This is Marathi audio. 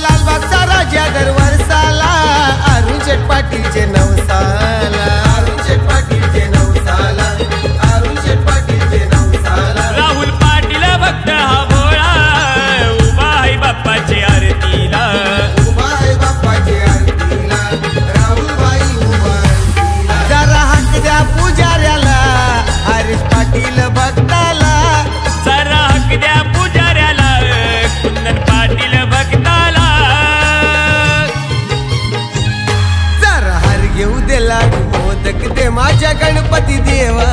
al alba saraya दे माझ्या गणपती देवा.